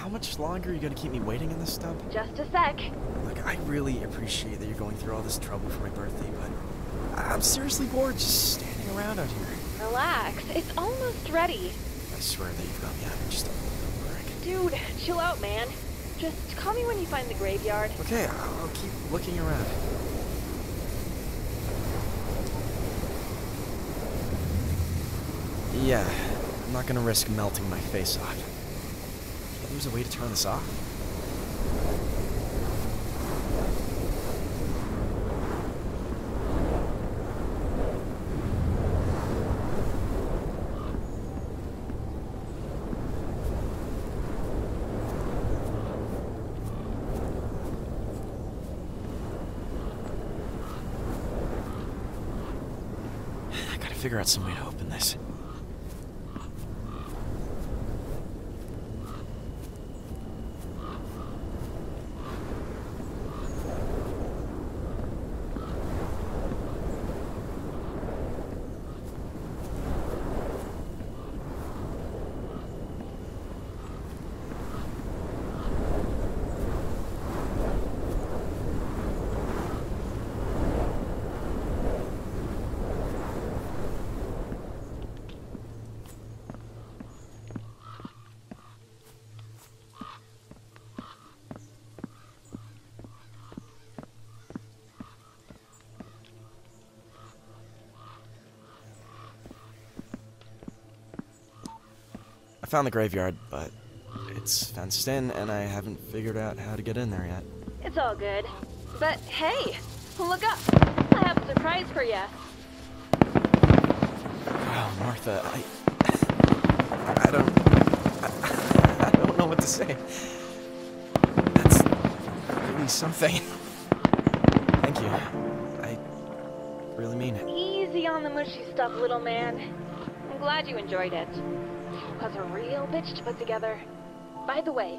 How much longer are you gonna keep me waiting in this stub? Just a sec. Look, I really appreciate that you're going through all this trouble for my birthday, but I'm seriously bored just standing around out here. Relax. It's almost ready. I swear that you've got me out of just a. Dude, chill out, man. Just call me when you find the graveyard. Okay, I'll keep looking around. Yeah, I'm not gonna risk melting my face off. There's a way to turn this off? I gotta figure out some way to open this. I found the graveyard, but it's fenced in, and I haven't figured out how to get in there yet. It's all good. But hey, look up. I have a surprise for you. Wow, Martha, I. I don't. I, I don't know what to say. That's really something. Thank you. I really mean it. Easy on the mushy stuff, little man. I'm glad you enjoyed it. Was a real bitch to put together. By the way,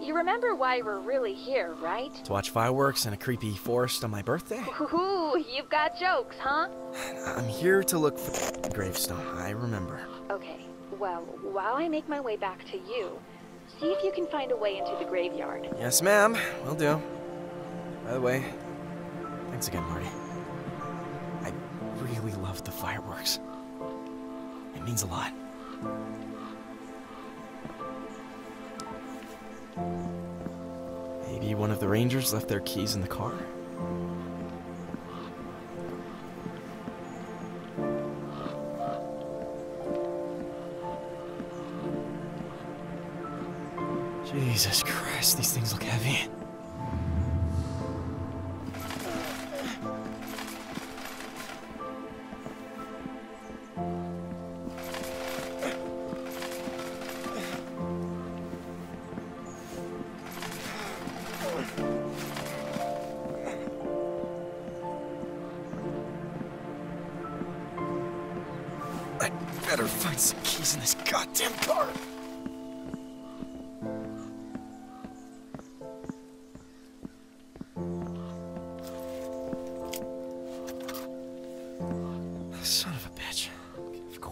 you remember why we're really here, right? To watch fireworks in a creepy forest on my birthday? Ooh, you've got jokes, huh? I'm here to look for the gravestone. I remember. Okay, well, while I make my way back to you, see if you can find a way into the graveyard. Yes, ma'am. Will do. By the way, thanks again, Marty. I really love the fireworks. It means a lot. Maybe one of the rangers left their keys in the car? Jesus Christ, these things look heavy.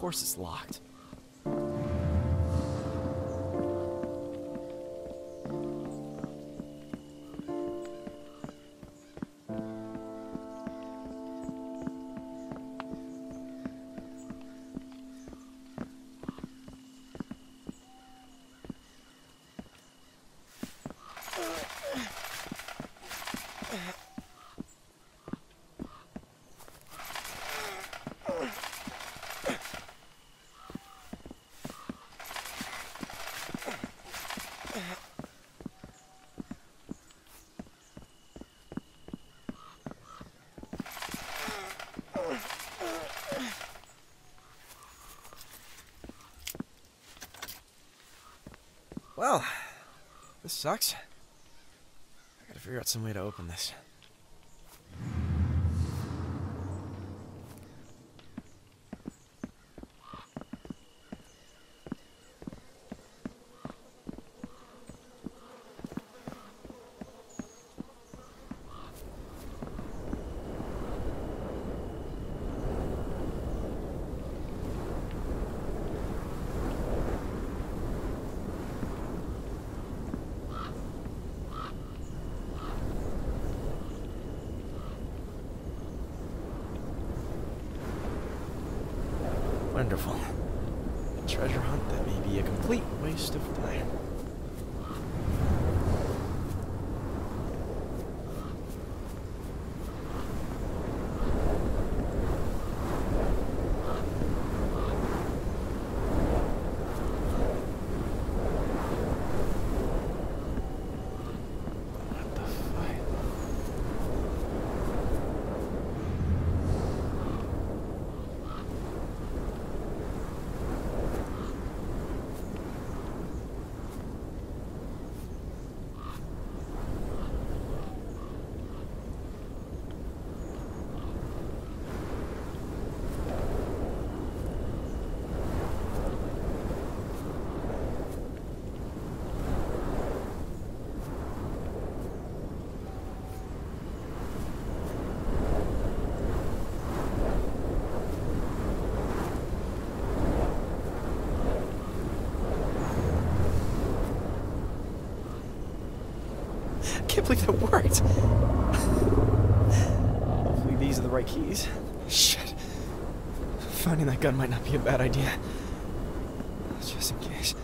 Course it's locked. Well, this sucks. I gotta figure out some way to open this. Complete waste of time. What the fuck? I can't believe that worked. Hopefully these are the right keys. Shit. Finding that gun might not be a bad idea. Just in case.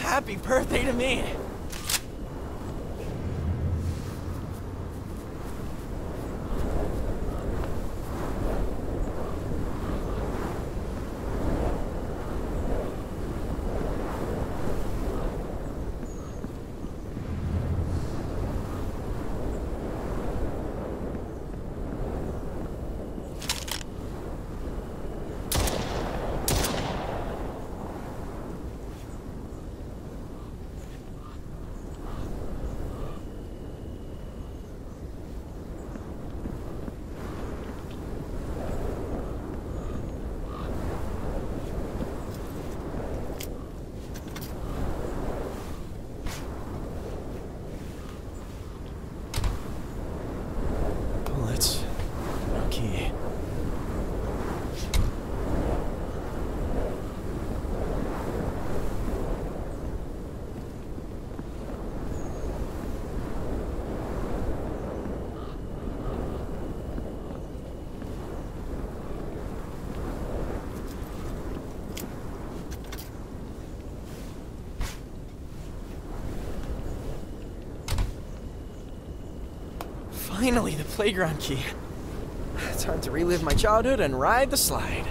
Happy birthday to me! Bullets. No key. Finally, the playground key. Time to relive my childhood and ride the slide.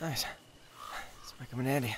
Nice. This might come in handy.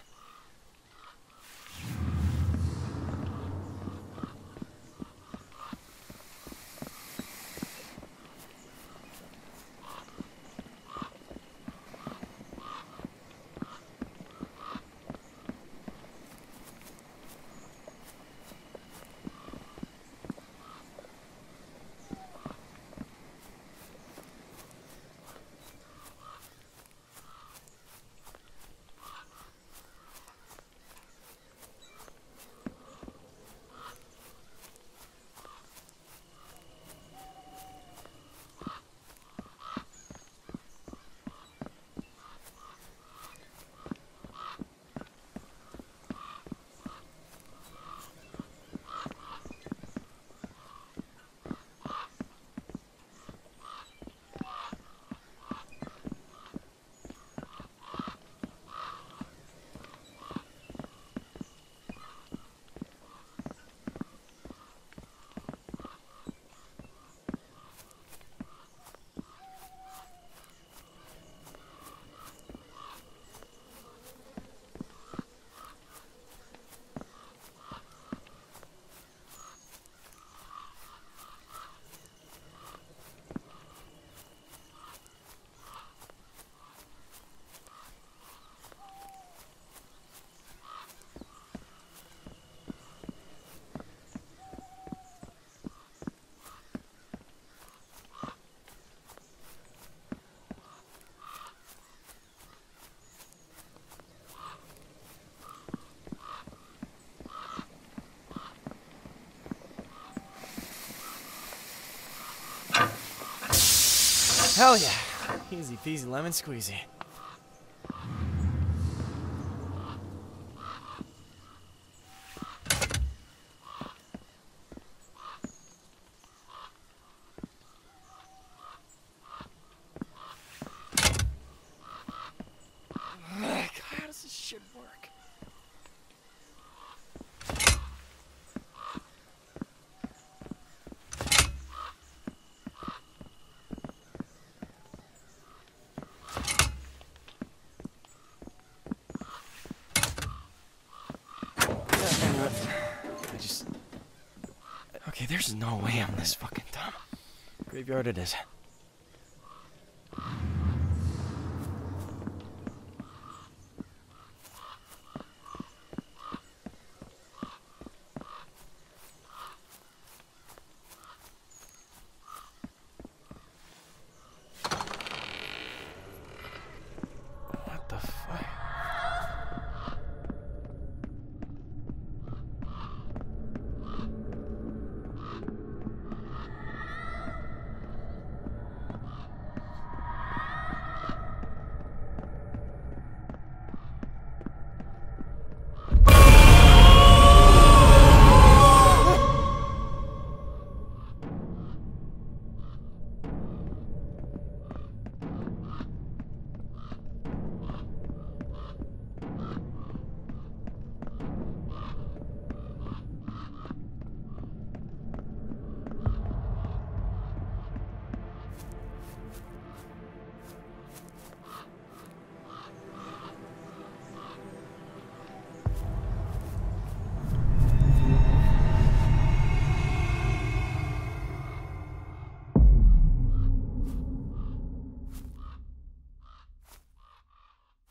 Hell yeah. Easy peasy lemon squeezy. Ugh, How does this shit work? Yeah, I knew it. I just. Okay, there's no way I'm this fucking dumb. Graveyard it is.